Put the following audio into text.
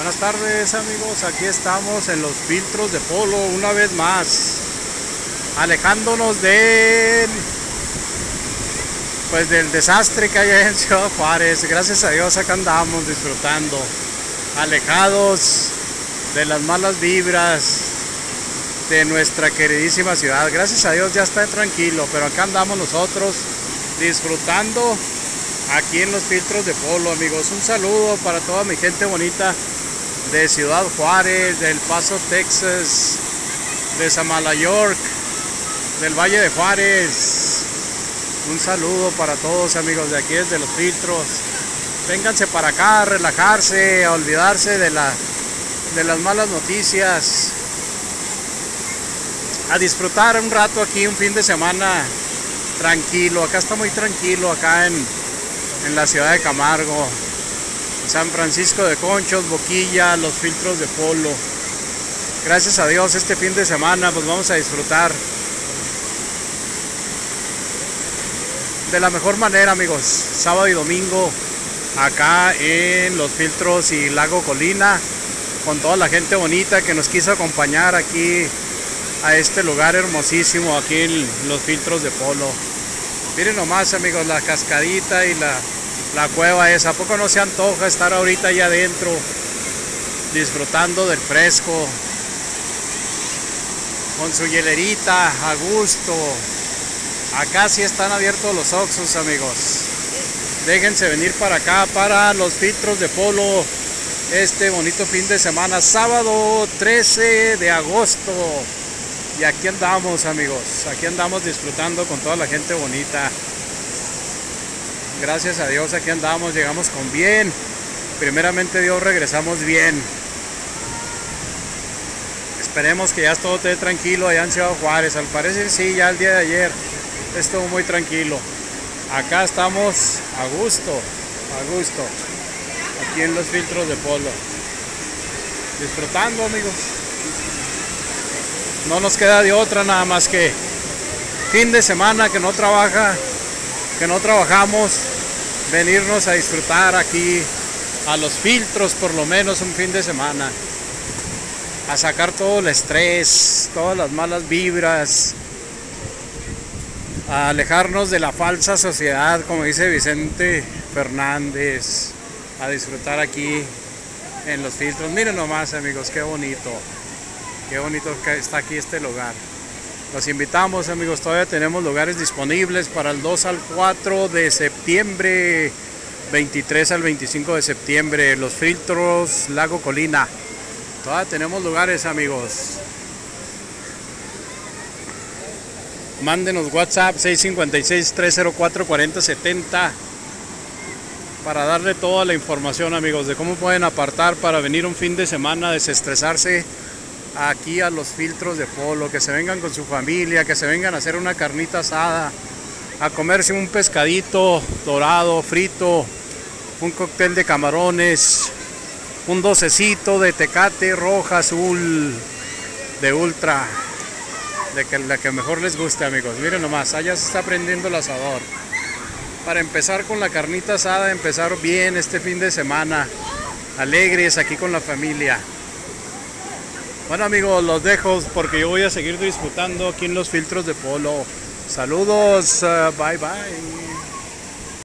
Buenas tardes amigos, aquí estamos en los filtros de polo una vez más, alejándonos del, pues del desastre que hay en Ciudad Juárez. Gracias a Dios acá andamos disfrutando, alejados de las malas vibras de nuestra queridísima ciudad. Gracias a Dios ya está tranquilo, pero acá andamos nosotros disfrutando aquí en los filtros de polo amigos. Un saludo para toda mi gente bonita de Ciudad Juárez, del Paso, Texas, de Samala, York, del Valle de Juárez. Un saludo para todos amigos de aquí desde los filtros. Vénganse para acá a relajarse, a olvidarse de, de las malas noticias. A disfrutar un rato aquí, un fin de semana tranquilo. Acá está muy tranquilo, acá en, en la ciudad de Camargo. San Francisco de Conchos, Boquilla, los filtros de polo. Gracias a Dios este fin de semana pues vamos a disfrutar de la mejor manera amigos. Sábado y domingo acá en los filtros y Lago Colina con toda la gente bonita que nos quiso acompañar aquí a este lugar hermosísimo aquí en los filtros de polo. Miren nomás amigos la cascadita y la la cueva esa. ¿A poco no se antoja estar ahorita allá adentro disfrutando del fresco? Con su hielerita, a gusto. Acá sí están abiertos los oxos, amigos. Déjense venir para acá, para los filtros de polo. Este bonito fin de semana, sábado 13 de agosto. Y aquí andamos, amigos. Aquí andamos disfrutando con toda la gente bonita. Gracias a Dios aquí andamos, llegamos con bien. Primeramente Dios regresamos bien. Esperemos que ya todo esté tranquilo allá en Ciudad Juárez. Al parecer sí, ya el día de ayer estuvo muy tranquilo. Acá estamos a gusto, a gusto. Aquí en los filtros de polo. Disfrutando amigos. No nos queda de otra nada más que fin de semana que no trabaja que no trabajamos, venirnos a disfrutar aquí a los filtros por lo menos un fin de semana, a sacar todo el estrés, todas las malas vibras, a alejarnos de la falsa sociedad, como dice Vicente Fernández, a disfrutar aquí en los filtros. Miren nomás amigos, qué bonito, qué bonito que está aquí este lugar. Los invitamos amigos, todavía tenemos lugares disponibles para el 2 al 4 de septiembre, 23 al 25 de septiembre, los filtros Lago Colina. Todavía tenemos lugares amigos. Mándenos WhatsApp 656-304-4070 para darle toda la información amigos de cómo pueden apartar para venir un fin de semana, desestresarse aquí a los filtros de polo, que se vengan con su familia, que se vengan a hacer una carnita asada, a comerse un pescadito dorado, frito, un cóctel de camarones, un docecito de tecate roja, azul, de ultra, de que la que mejor les guste amigos. Miren nomás, allá se está prendiendo el asador. Para empezar con la carnita asada, empezar bien este fin de semana, alegres aquí con la familia. Bueno amigos, los dejo porque yo voy a seguir disfrutando aquí en los filtros de polo. Saludos, uh, bye bye.